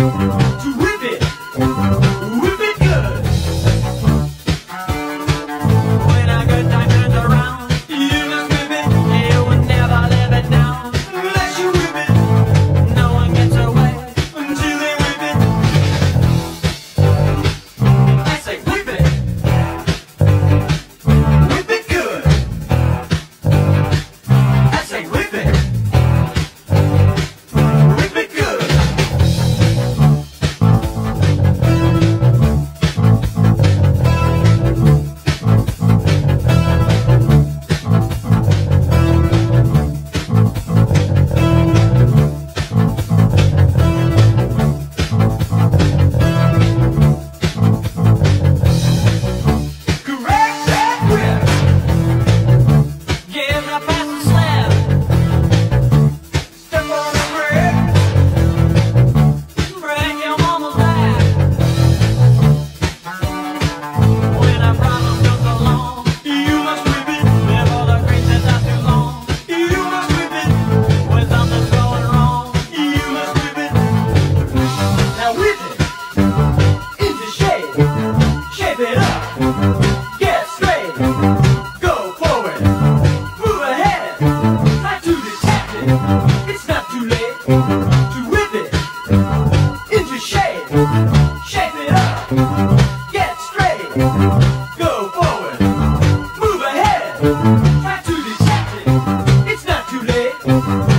Two To detach it, it's not too late to it into shape. Shape it up, get straight, go forward, move ahead. Try to detach it, it's not too late.